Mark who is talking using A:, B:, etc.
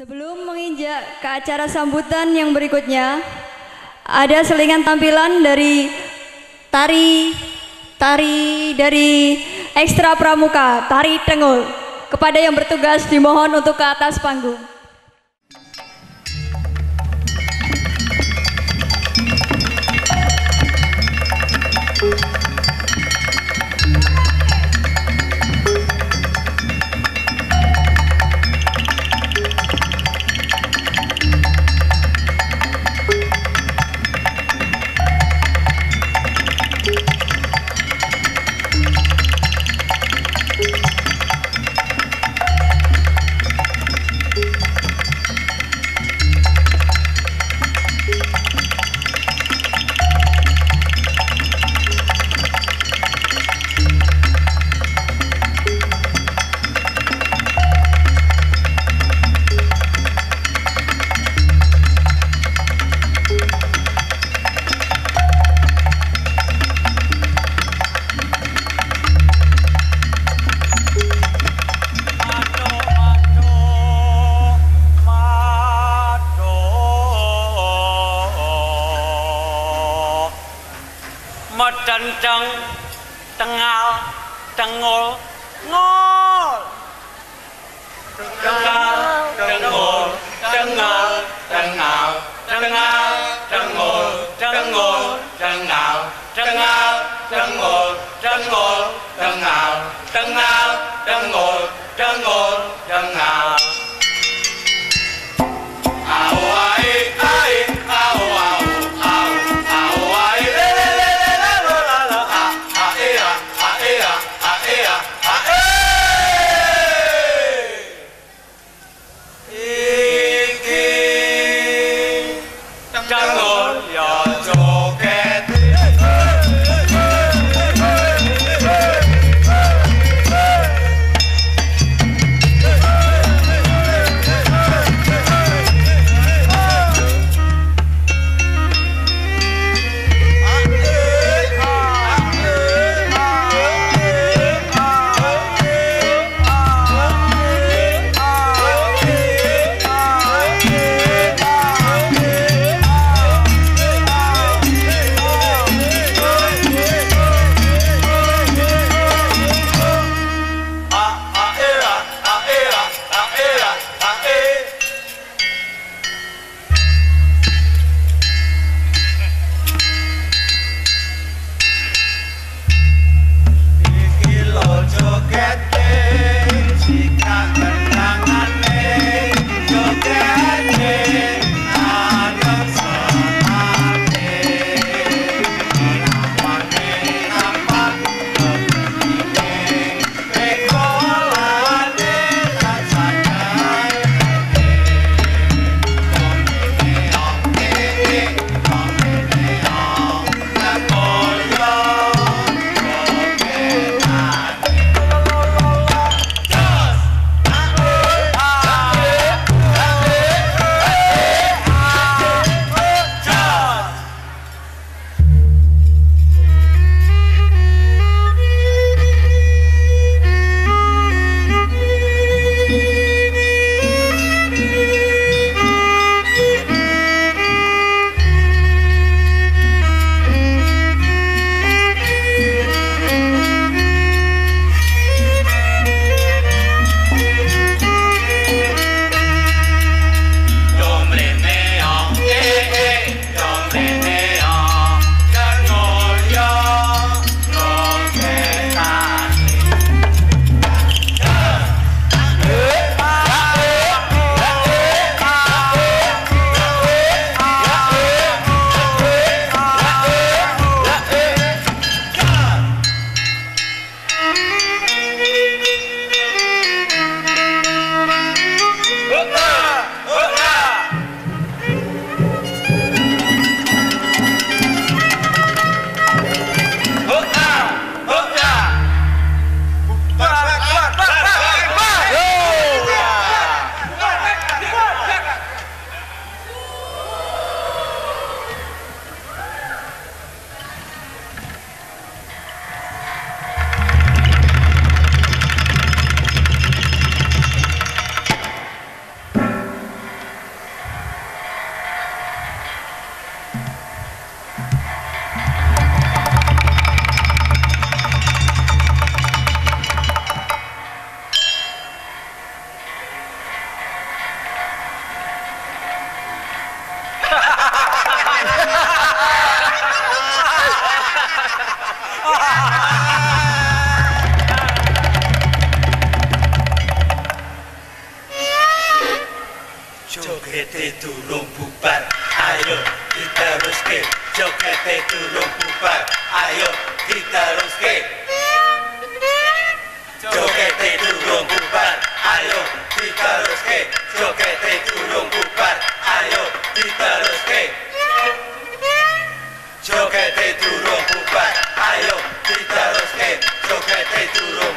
A: Sebelum menginjak ke acara sambutan yang berikutnya, ada selingan tampilan dari tari tari dari Ekstra Pramuka, Tari Tengul. Kepada yang bertugas dimohon untuk ke atas panggung.
B: trăng trăng trăng ngao trăng ngô. Ngô! Trăng ngao trăng ngô trăng ngao trăng ngao. Trăng ngao trăng ngô trăng ngô trăng ngao. Trăng ngao trăng ngô trăng ngô trăng ngao. Trăng ngao trăng ngô trăng ngô Lord, Jogete durung bubar, ayo kita ruske. Jogete durung bubar, ayo kita ruske. Jogete durung bubar, ayo kita ruske. Jogete durung bubar, ayo kita. Jogete durung duro.